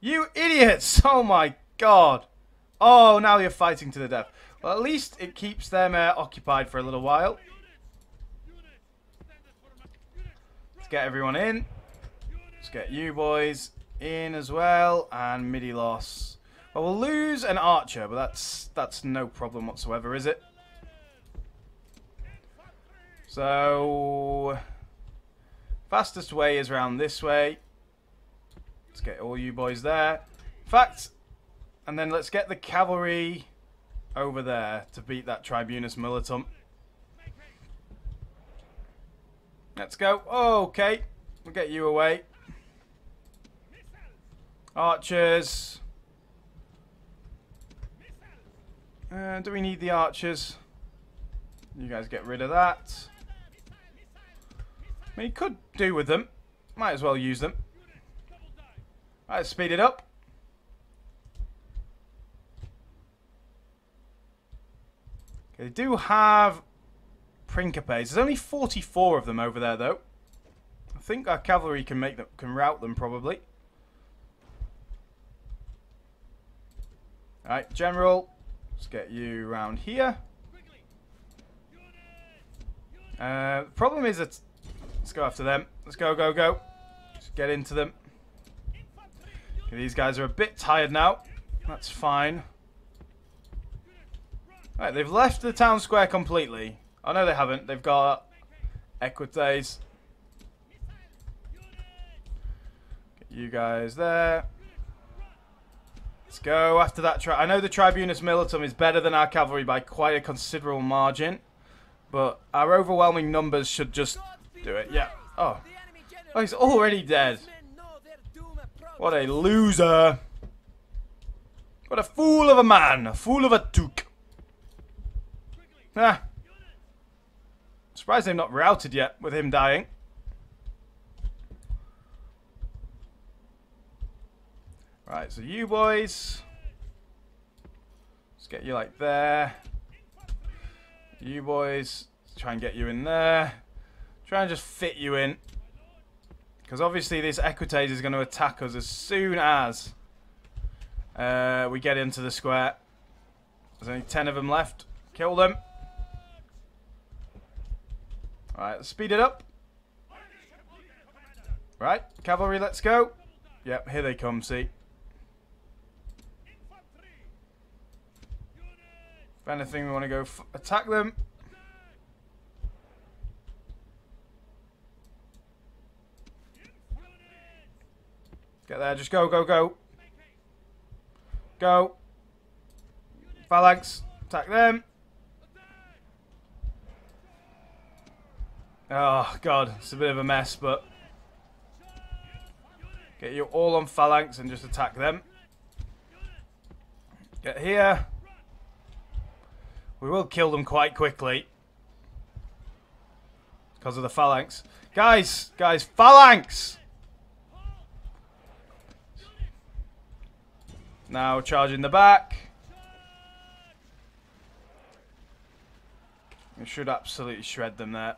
Speaker 1: You idiots! Oh my god. Oh, now you're fighting to the death. Well, at least it keeps them uh, occupied for a little while. Let's get everyone in. Let's get you boys in as well. And Midilos. Well, we'll lose an archer, but that's that's no problem whatsoever, is it? So, fastest way is round this way. Let's get all you boys there. In fact, and then let's get the cavalry over there to beat that Tribunus Militum. Let's go. Oh, okay. We'll get you away. Archers. Uh, do we need the archers? You guys get rid of that. I mean, could do with them. Might as well use them. Right, speed it up. Okay, they do have Principes. There's only 44 of them over there, though. I think our cavalry can make them, can route them probably. All right, General. Let's get you around here. Uh, problem is that let's go after them. Let's go, go, go. Just get into them. Okay, these guys are a bit tired now. That's fine. Right, they've left the town square completely. Oh no, they haven't. They've got Equites. Get you guys there. Let's go after that. I know the Tribunus Militum is better than our cavalry by quite a considerable margin, but our overwhelming numbers should just do it. Yeah. Oh, oh, he's already dead. What a loser. What a fool of a man. A fool of a duke. Ah. Surprised they've not routed yet with him dying. Right, so you boys. Let's get you like there. You boys. Try and get you in there. Try and just fit you in. Because obviously this Equites is going to attack us as soon as uh, we get into the square. There's only 10 of them left. Kill them. Alright, speed it up. Right, cavalry, let's go. Yep, here they come, see. If anything, we want to go attack them. Get there, just go, go, go. Go. Phalanx, attack them. Oh, God, it's a bit of a mess, but... Get you all on Phalanx and just attack them. Get here. We will kill them quite quickly. Because of the Phalanx. Guys, guys, Phalanx! Now charging the back. We should absolutely shred them there.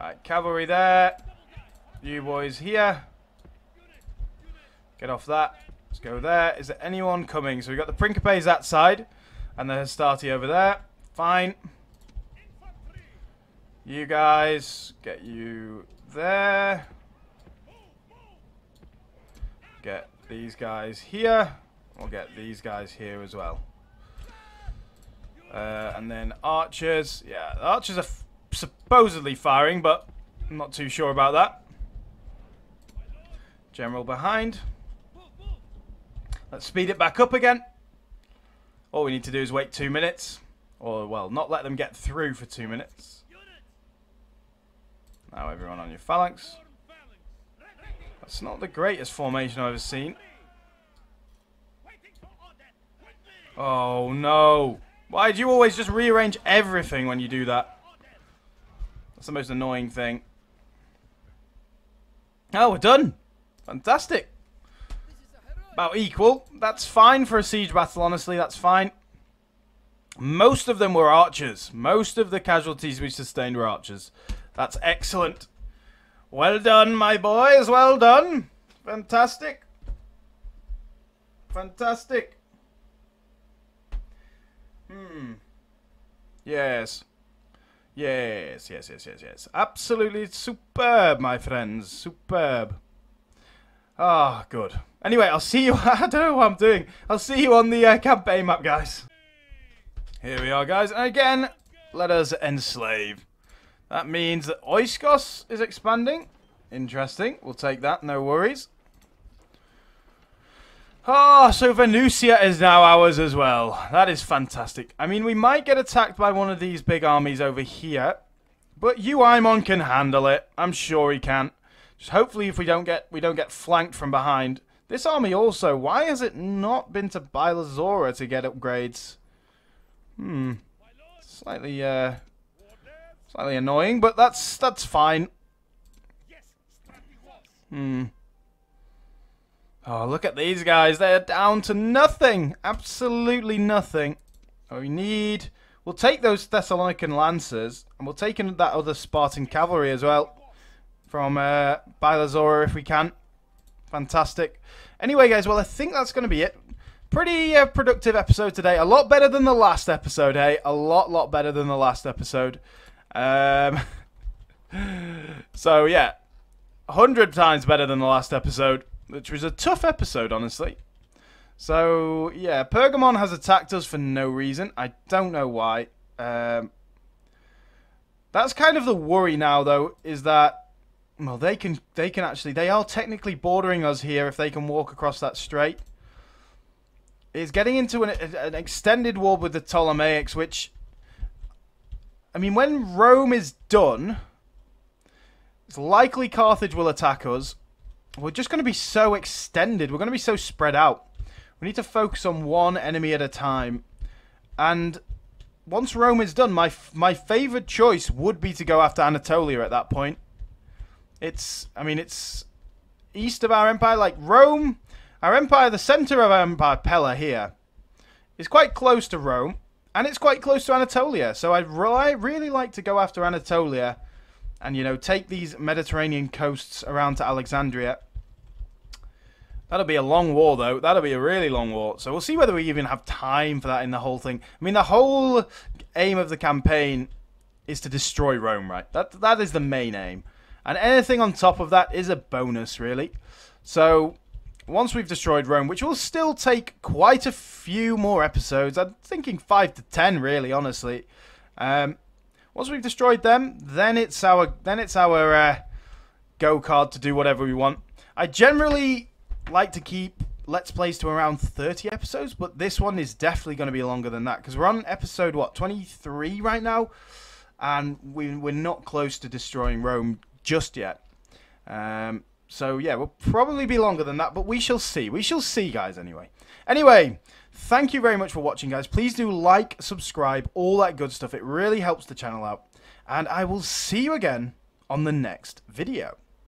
Speaker 1: Right, cavalry there. You boys here. Get off that. Let's go there. Is there anyone coming? So we've got the Principes that side. And the Hastati over there. Fine. You guys, get you there. Get these guys here. We'll get these guys here as well. Uh, and then archers. Yeah, archers are supposedly firing, but I'm not too sure about that. General behind. Let's speed it back up again. All we need to do is wait two minutes. Or, well, not let them get through for two minutes. Now everyone on your phalanx. That's not the greatest formation I've ever seen. Oh, no. Why do you always just rearrange everything when you do that? That's the most annoying thing. Oh, we're done. Fantastic. About equal. That's fine for a siege battle, honestly. That's fine. Most of them were archers. Most of the casualties we sustained were archers. That's excellent. Well done, my boys. Well done. Fantastic. Fantastic. Hmm. Yes. Yes, yes, yes, yes, yes. Absolutely superb, my friends. Superb. Ah, good. Anyway, I'll see you. I don't know what I'm doing. I'll see you on the uh, campaign map, guys. Here we are, guys. And again, let us enslave. That means that Oikos is expanding. Interesting. We'll take that. No worries. Ah, oh, so Venusia is now ours as well. That is fantastic. I mean, we might get attacked by one of these big armies over here. But Uaimon can handle it. I'm sure he can. Just hopefully if we don't get we don't get flanked from behind. This army also, why has it not been to Bylazora to get upgrades? Hmm. Slightly uh slightly annoying, but that's that's fine. Hmm. Oh, look at these guys. They're down to nothing. Absolutely nothing. Oh, we need... We'll take those Thessalonican Lancers, and we'll take in that other Spartan cavalry as well. From uh, Bylazora, if we can. Fantastic. Anyway, guys, well, I think that's going to be it. Pretty uh, productive episode today. A lot better than the last episode, hey? A lot, lot better than the last episode. Um, so, yeah. 100 times better than the last episode which was a tough episode, honestly. So, yeah, Pergamon has attacked us for no reason. I don't know why. Um, that's kind of the worry now, though, is that, well, they can, they can actually, they are technically bordering us here if they can walk across that strait. It's getting into an, an extended war with the Ptolemaics, which, I mean, when Rome is done, it's likely Carthage will attack us we're just going to be so extended. We're going to be so spread out. We need to focus on one enemy at a time. And once Rome is done, my my favored choice would be to go after Anatolia at that point. It's, I mean, it's east of our empire. Like, Rome, Our empire, the center of our empire, Pella here, is quite close to Rome, and it's quite close to Anatolia. So I'd re- really like to go after Anatolia, and you know take these Mediterranean coasts around to Alexandria. That'll be a long war, though. That'll be a really long war. So we'll see whether we even have time for that in the whole thing. I mean, the whole aim of the campaign is to destroy Rome, right? That that is the main aim, and anything on top of that is a bonus, really. So once we've destroyed Rome, which will still take quite a few more episodes, I'm thinking five to ten, really, honestly. Um, once we've destroyed them, then it's our then it's our uh, go card to do whatever we want. I generally like to keep let's plays to around 30 episodes, but this one is definitely going to be longer than that because we're on episode what 23 right now, and we, we're not close to destroying Rome just yet. Um, so yeah, we'll probably be longer than that, but we shall see. We shall see, guys. Anyway, anyway. Thank you very much for watching, guys. Please do like, subscribe, all that good stuff. It really helps the channel out. And I will see you again on the next video.